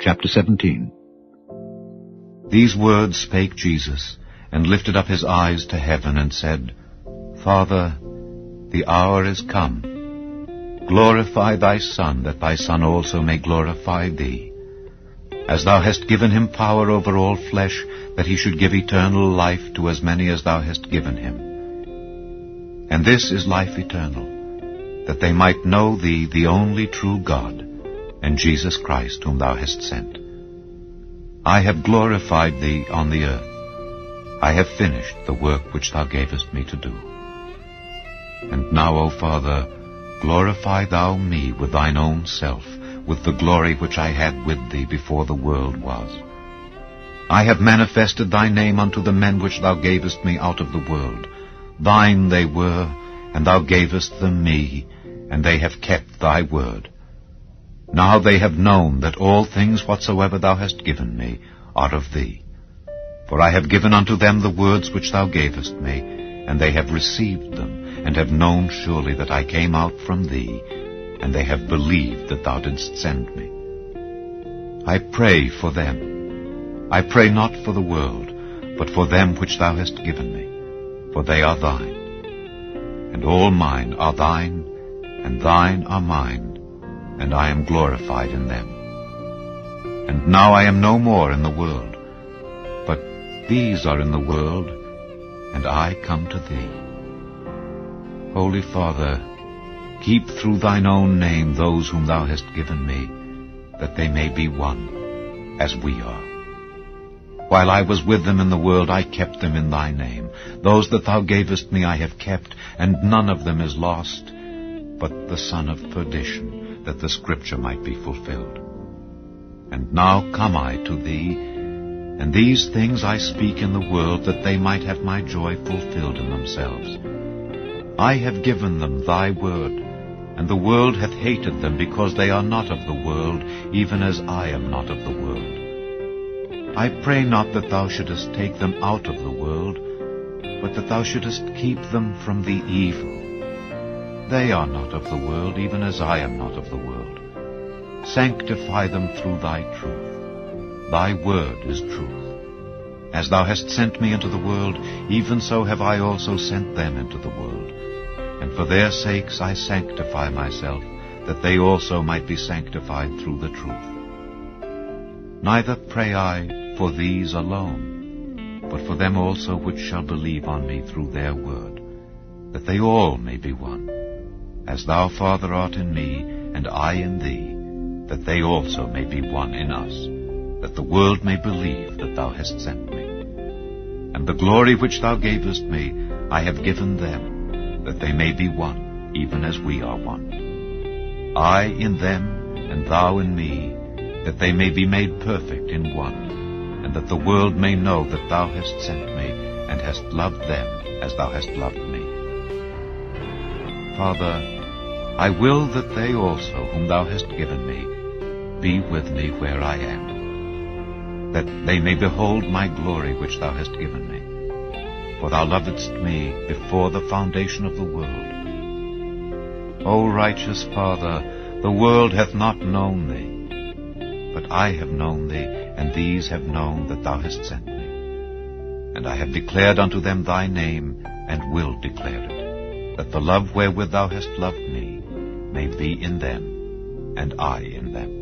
Chapter 17 These words spake Jesus, and lifted up his eyes to heaven, and said, Father, the hour is come. Glorify thy Son, that thy Son also may glorify thee. As thou hast given him power over all flesh, that he should give eternal life to as many as thou hast given him. And this is life eternal, that they might know thee, the only true God, and Jesus Christ whom thou hast sent. I have glorified thee on the earth. I have finished the work which thou gavest me to do. And now, O Father, glorify thou me with thine own self, with the glory which I had with thee before the world was. I have manifested thy name unto the men which thou gavest me out of the world. Thine they were, and thou gavest them me, and they have kept thy word. Now they have known that all things whatsoever thou hast given me are of thee. For I have given unto them the words which thou gavest me, and they have received them, and have known surely that I came out from thee, and they have believed that thou didst send me. I pray for them. I pray not for the world, but for them which thou hast given me, for they are thine. And all mine are thine, and thine are mine, and I am glorified in them. And now I am no more in the world, but these are in the world, and I come to thee. Holy Father, keep through thine own name those whom thou hast given me, that they may be one, as we are. While I was with them in the world, I kept them in thy name. Those that thou gavest me I have kept, and none of them is lost, but the son of perdition, that the scripture might be fulfilled. And now come I to thee, and these things I speak in the world, that they might have my joy fulfilled in themselves. I have given them thy word, and the world hath hated them, because they are not of the world, even as I am not of the world. I pray not that thou shouldest take them out of the world, but that thou shouldest keep them from the evil. They are not of the world, even as I am not of the world. Sanctify them through thy truth. Thy word is truth. As thou hast sent me into the world, even so have I also sent them into the world. And for their sakes I sanctify myself, that they also might be sanctified through the truth. Neither pray I for these alone, but for them also which shall believe on me through their word, that they all may be one, as thou, Father, art in me, and I in thee, that they also may be one in us, that the world may believe that thou hast sent me. And the glory which thou gavest me I have given them, that they may be one, even as we are one. I in them, and thou in me, that they may be made perfect in one, and that the world may know that thou hast sent me, and hast loved them as thou hast loved me. Father, I will that they also, whom thou hast given me, be with me where I am, that they may behold my glory which thou hast given me. For thou lovedst me before the foundation of the world. O righteous Father, the world hath not known thee, but I have known thee, and these have known that thou hast sent me. And I have declared unto them thy name, and will declare it, that the love wherewith thou hast loved me may be in them, and I in them.